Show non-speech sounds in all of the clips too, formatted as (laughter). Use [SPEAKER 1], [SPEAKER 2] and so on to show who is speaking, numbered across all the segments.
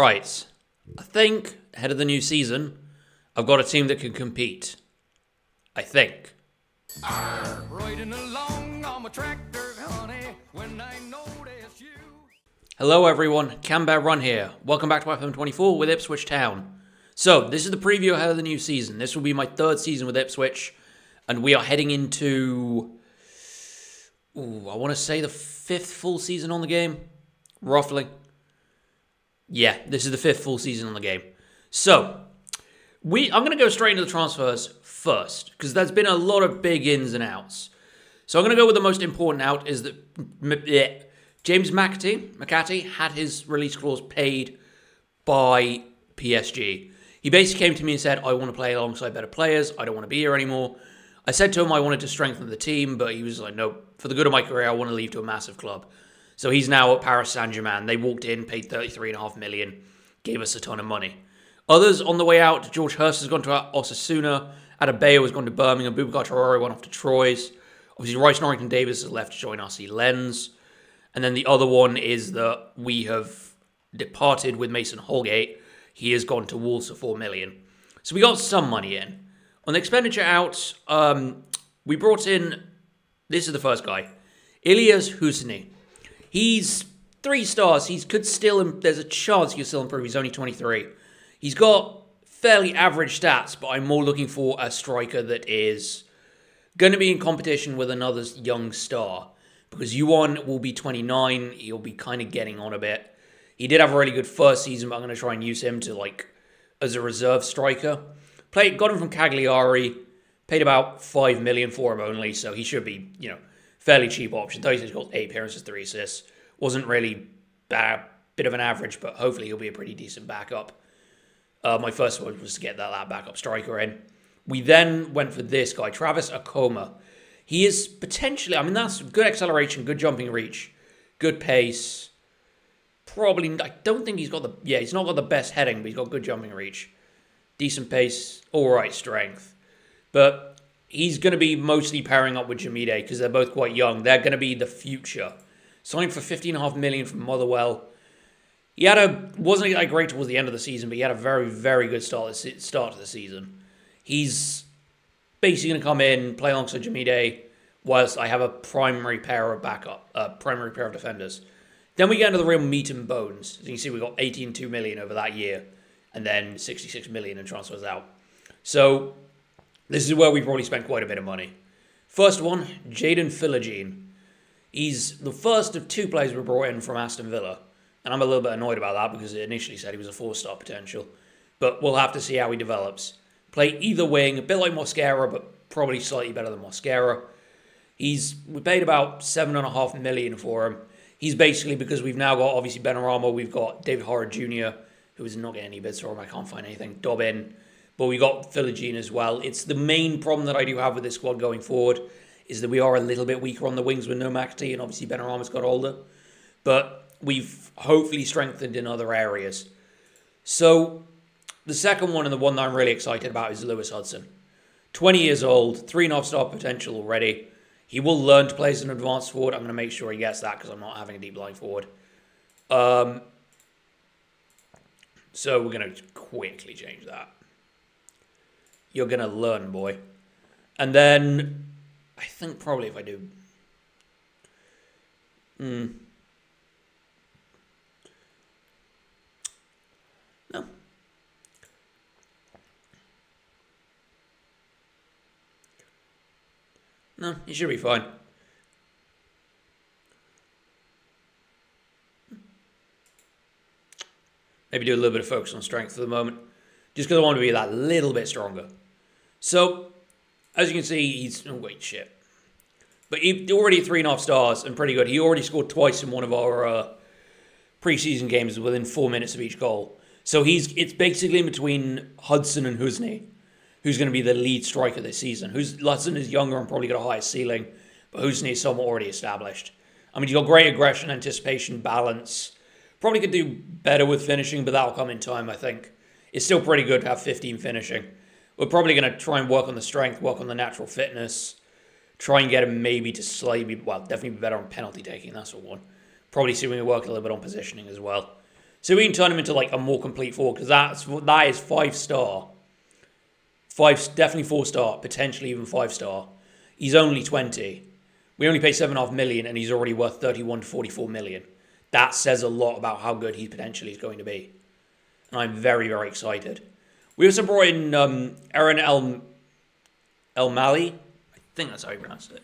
[SPEAKER 1] Right. I think ahead of the new season, I've got a team that can compete. I think.
[SPEAKER 2] Along on my tractor, honey, when I you.
[SPEAKER 1] Hello everyone, Camembert Run here. Welcome back to FM24 with Ipswich Town. So, this is the preview ahead of the new season. This will be my third season with Ipswich, and we are heading into. Ooh, I want to say the fifth full season on the game, roughly. Yeah, this is the fifth full season on the game. So, we I'm going to go straight into the transfers first because there's been a lot of big ins and outs. So I'm going to go with the most important out is that yeah, James McAtee, McAtee had his release clause paid by PSG. He basically came to me and said, I want to play alongside better players. I don't want to be here anymore. I said to him I wanted to strengthen the team, but he was like, no, for the good of my career, I want to leave to a massive club. So he's now at Paris Saint Germain. They walked in, paid 33.5 million, gave us a ton of money. Others on the way out, George Hirst has gone to Osasuna, Adebayo has gone to Birmingham, Boubacar Traore went off to Troyes. Obviously, Rhys Norrington-Davies has left to join RC Lens. And then the other one is that we have departed with Mason Holgate. He has gone to Wolves for 4 million. So we got some money in. On the expenditure out, um, we brought in, this is the first guy, Ilyas Husni. He's three stars. He could still, there's a chance he could still improve. He's only 23. He's got fairly average stats, but I'm more looking for a striker that is going to be in competition with another young star. Because Yuan will be 29. He'll be kind of getting on a bit. He did have a really good first season, but I'm going to try and use him to like as a reserve striker. Played, got him from Cagliari. Paid about five million for him only, so he should be, you know, fairly cheap option. Though he's got eight appearances, three assists. Wasn't really bad, bit of an average, but hopefully he'll be a pretty decent backup. Uh, my first one was to get that, that backup striker in. We then went for this guy, Travis Akoma. He is potentially, I mean, that's good acceleration, good jumping reach, good pace. Probably, I don't think he's got the, yeah, he's not got the best heading, but he's got good jumping reach. Decent pace, all right strength. But he's going to be mostly pairing up with Jamide because they're both quite young. They're going to be the future. Signed for 15.5 million from Motherwell. He had a wasn't that great towards the end of the season, but he had a very very good start start to the season. He's basically going to come in play alongside Jamide, whilst I have a primary pair of backup, a uh, primary pair of defenders. Then we get into the real meat and bones. As you can see, we got 18.2 million over that year, and then 66 million in transfers out. So this is where we've probably spent quite a bit of money. First one, Jaden Philogene. He's the first of two players we brought in from Aston Villa. And I'm a little bit annoyed about that because it initially said he was a four star potential. But we'll have to see how he develops. Play either wing, a bit like Mosquera, but probably slightly better than Mosquera. He's we paid about seven and a half million for him. He's basically because we've now got obviously Benrahma, we've got David Horrod Jr., who is not getting any bids for him. I can't find anything. Dobbin, but we got Philogene as well. It's the main problem that I do have with this squad going forward is that we are a little bit weaker on the wings with no McAtee, and obviously Benrahma's got older. But we've hopefully strengthened in other areas. So the second one and the one that I'm really excited about is Lewis Hudson. 20 years old, three and a half star potential already. He will learn to play as an advanced forward. I'm going to make sure he gets that because I'm not having a deep line forward. Um, so we're going to quickly change that. You're going to learn, boy. And then I think probably if I do. Hmm. No. No, he should be fine. Maybe do a little bit of focus on strength for the moment. Just because I want to be that little bit stronger. So, as you can see, he's... Oh, wait, shit. But he already three and a half stars and pretty good. He already scored twice in one of our uh, preseason games within four minutes of each goal. So he's it's basically in between Hudson and Husney, who's going to be the lead striker this season. Who's Hudson is younger and probably got a higher ceiling, but Husney is somewhat already established. I mean, you got great aggression, anticipation, balance. Probably could do better with finishing, but that'll come in time. I think it's still pretty good to have 15 finishing. We're probably going to try and work on the strength, work on the natural fitness, try and get him maybe to slightly, well, definitely be better on penalty taking. That's the one. Probably see we can work a little bit on positioning as well. So we can turn him into like a more complete forward because that's that is five star, five definitely four star, potentially even five star. He's only twenty. We only pay seven and a half million, and he's already worth thirty-one to forty-four million. That says a lot about how good he potentially is going to be, and I'm very very excited. We also brought in um, Aaron El El Mali. I think that's how you pronounce it.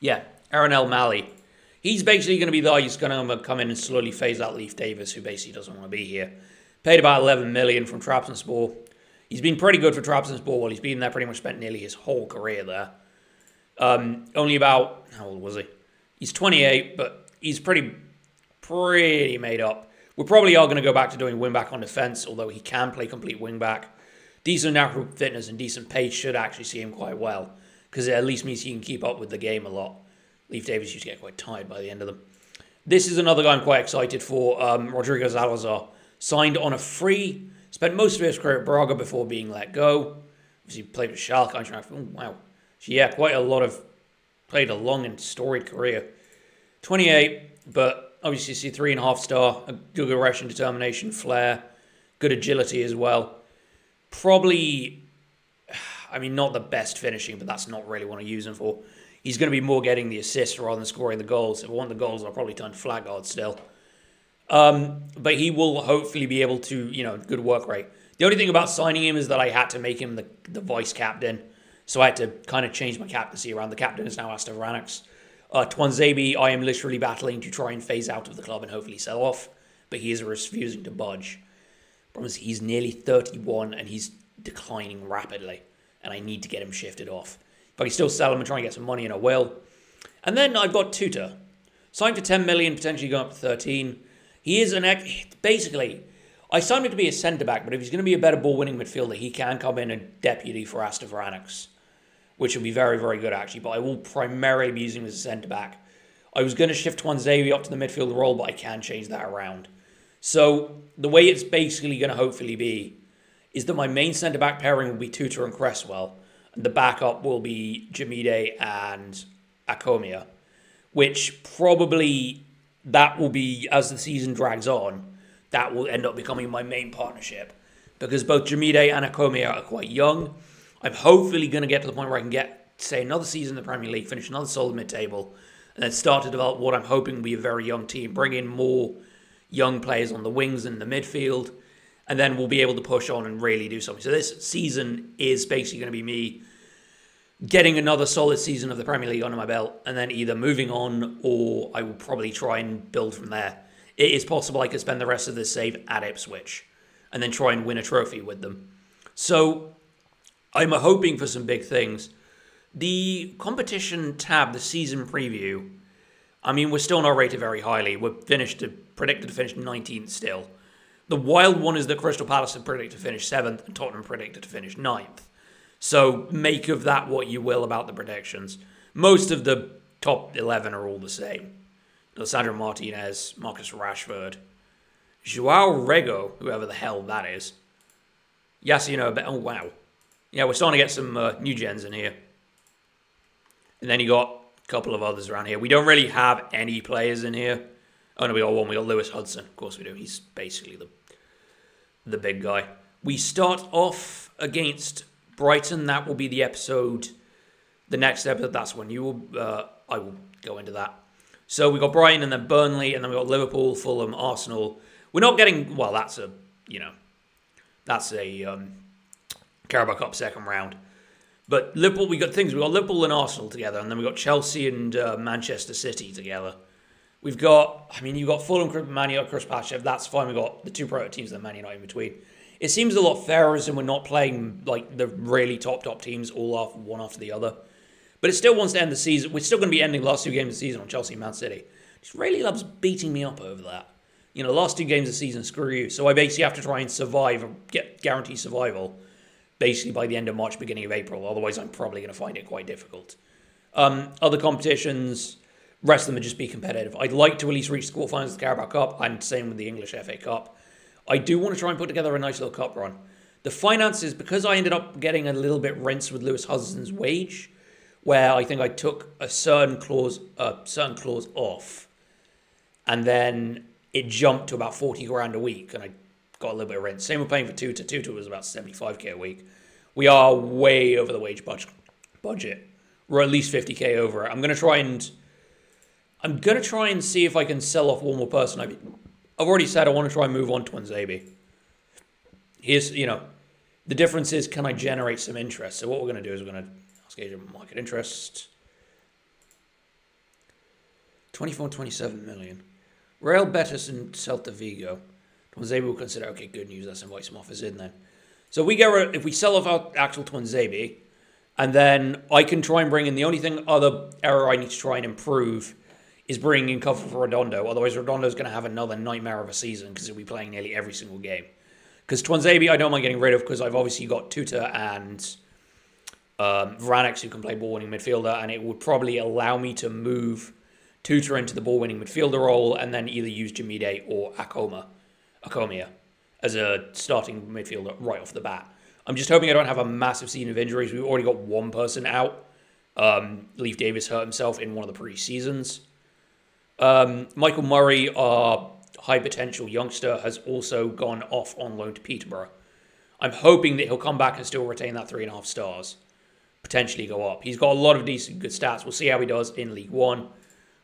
[SPEAKER 1] Yeah, Aaron El Mali. He's basically going to be the guy who's going to come in and slowly phase out Leif Davis, who basically doesn't want to be here. Paid about 11 million from Trabzonspor. He's been pretty good for Trabzonspor. Well, he's been there pretty much spent nearly his whole career there. Um, only about how old was he? He's 28, but he's pretty pretty made up. We probably are going to go back to doing wing back on defense, although he can play complete wing back. Decent natural fitness and decent pace should actually see him quite well because it at least means he can keep up with the game a lot. Leif Davis used to get quite tired by the end of them. This is another guy I'm quite excited for. Um, Rodrigo Salazar signed on a free, spent most of his career at Braga before being let go. Obviously, played with Schalke. Oh, wow. So, yeah, quite a lot of, played a long and storied career. 28, but obviously, see three and a half star, a good aggression, determination, flair, good agility as well. Probably, (sighs) I mean, not the best finishing, but that's not really what I use him for he's going to be more getting the assists rather than scoring the goals. If I want the goals, I'll probably turn to flag guard still. Um, but he will hopefully be able to, you know, good work rate. The only thing about signing him is that I had to make him the, the vice captain. So I had to kind of change my captaincy around. The captain is now Asta Vranax. Uh, Tuanzebe, I am literally battling to try and phase out of the club and hopefully sell off. But he is refusing to budge. Problem is, he's nearly 31 and he's declining rapidly. And I need to get him shifted off. But I can still sell him and try and get some money, and I will. And then I've got Tuta. Signed for 10 million, potentially going up to 13. He is an ex- basically. I signed him to be a centre back, but if he's going to be a better ball winning midfielder, he can come in and deputy for Asta Vranax, which will be very, very good actually. But I will primarily be using him as a centre back. I was going to shift Tuanzebe up to the midfield role, but I can change that around. So the way it's basically going to hopefully be is that my main centre back pairing will be Tuta and Cresswell and the backup will be Djimide and Akomia, which probably that will be as the season drags on. That will end up becoming my main partnership because both Djimide and Akomia are quite young. I'm hopefully going to get to the point where I can get, say, another season in the Premier League, finish another solid mid table, and then start to develop what I'm hoping will be a very young team. Bring in more young players on the wings and the midfield, and then we'll be able to push on and really do something. So this season is basically going to be me getting another solid season of the Premier League under my belt, and then either moving on or I will probably try and build from there. It is possible I could spend the rest of this save at Ipswich and then try and win a trophy with them. So I'm hoping for some big things. The competition tab, the season preview, I mean, we're still not rated very highly. We're finished to predicted to finish 19th still. The wild one is that Crystal Palace are predicted to finish 7th and Tottenham predicted to finish 9th. So make of that what you will about the predictions. Most of the top 11 are all the same. Lisandro Martinez, Marcus Rashford, Joao Rego, whoever the hell that is. Yes, you know, oh wow. Yeah, we're starting to get some uh, new gens in here. And then you got a couple of others around here. We don't really have any players in here. Oh no, we got one. We got Lewis Hudson. Of course we do. He's basically the the big guy. We start off against Brighton, that will be the episode. The next episode, that's when you will. Uh, I will go into that. So we got Brighton and then Burnley, and then we got Liverpool, Fulham, Arsenal. We're not getting well. That's a you know, that's a um, Carabao Cup second round. But Liverpool, we got things. We got Liverpool and Arsenal together, and then we got Chelsea and uh, Manchester City together. We've got, I mean, you've got Fulham, Man United, Chris Patchev. That's fine. We've got the two pro teams, then Man United in between it seems a lot fairer and we're not playing like the really top top teams all off one after the other. But it still wants to end the season. We're still going to be ending the last two games of the season on Chelsea and Man City. Just really loves beating me up over that. You know, last two games of the season, screw you. So I basically have to try and survive get guarantee survival basically by the end of March, beginning of April. Otherwise, I'm probably going to find it quite difficult. Um, other competitions, rest of them are just be competitive. I'd like to at least reach the quarterfinals of the Carabao Cup, and same with the English FA Cup. I do want to try and put together a nice little cup run. The finances, because I ended up getting a little bit rinsed with Lewis Hudson's wage, where I think I took a certain clause, a certain clause off, and then it jumped to about 40 grand a week, and I got a little bit of rent. Same with paying for Tuta. Tuta was about 75k a week. We are way over the wage budget. Budget. We're at least 50k over it. I'm gonna try and I'm gonna try and see if I can sell off one more person. I've, I've already said I want to try and move on to Nzabi. Here's you know, the difference is can I generate some interest? So what we're gonna do is we're gonna ask agent market interest. 24, 27 million. Real Betis and Celta Vigo. Tuanzebe will consider, okay, good news, let's invite some offers in then. So we get if we sell off our actual Tuanzebe, and then I can try and bring in, the only thing, other error I need to try and improve is bringing in cover for Redondo. Otherwise, Redondo's going to have another nightmare of a season because he'll be playing nearly every single game. Because Tuanzebe, I don't mind getting rid of because I've obviously got Tuta and um, Vranex who can play ball winning midfielder, and it would probably allow me to move Tuta into the ball winning midfielder role and then either use Jamide or Akoma, Akomia as a starting midfielder right off the bat. I'm just hoping I don't have a massive season of injuries. We've already got one person out. Um, Leif Davis hurt himself in one of the pre-seasons. Um, Michael Murray, our high potential youngster, has also gone off on loan to Peterborough. I'm hoping that he'll come back and still retain that three and a half stars, potentially go up. He's got a lot of decent good stats. We'll see how he does in League One.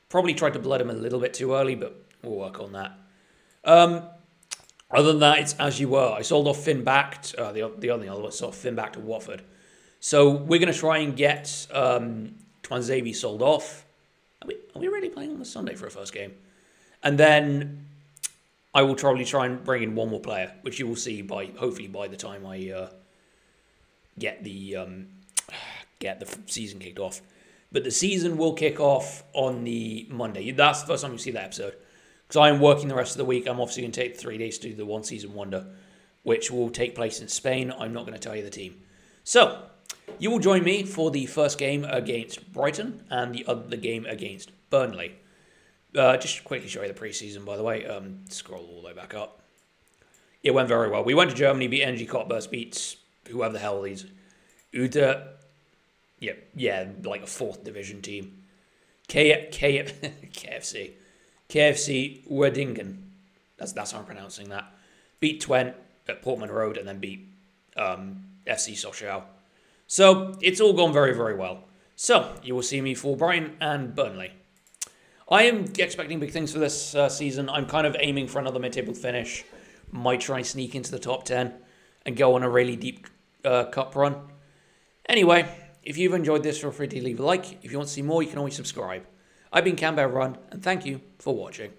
[SPEAKER 1] Probably tried to blood him a little bit too early, but we'll work on that. Um, other than that, it's as you were. I sold off Finn back. Uh, the the other thing I sold Finn back to Watford. So we're going to try and get um, Tuanzebe sold off. Are we, are we really playing on the Sunday for a first game? And then I will probably try and bring in one more player, which you will see by hopefully by the time I uh, get the um, get the season kicked off. But the season will kick off on the Monday. That's the first time you see that episode. Because I am working the rest of the week. I'm obviously going to take three days to do the one season wonder, which will take place in Spain. I'm not going to tell you the team. So, you will join me for the first game against Brighton and the other game against Burnley. Uh, just quickly show you the preseason, by the way. Um, scroll all the way back up. It went very well. We went to Germany, beat Energie Cottbus, beat whoever the hell these. Uta, yeah, yeah, like a fourth division team. K, K, (laughs) KFC. KFC Werdingen. That's, that's how I'm pronouncing that. Beat Twent at Portman Road and then beat um, FC Sochaux. So it's all gone very, very well. So you will see me for Brighton and Burnley. I am expecting big things for this uh, season. I'm kind of aiming for another mid-table finish. Might try sneak into the top 10 and go on a really deep uh, cup run. Anyway, if you've enjoyed this, feel free to leave a like. If you want to see more, you can always subscribe. I've been Camembert Run, and thank you for watching.